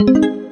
you.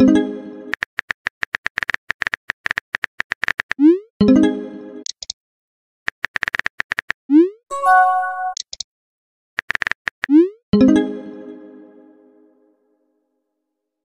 You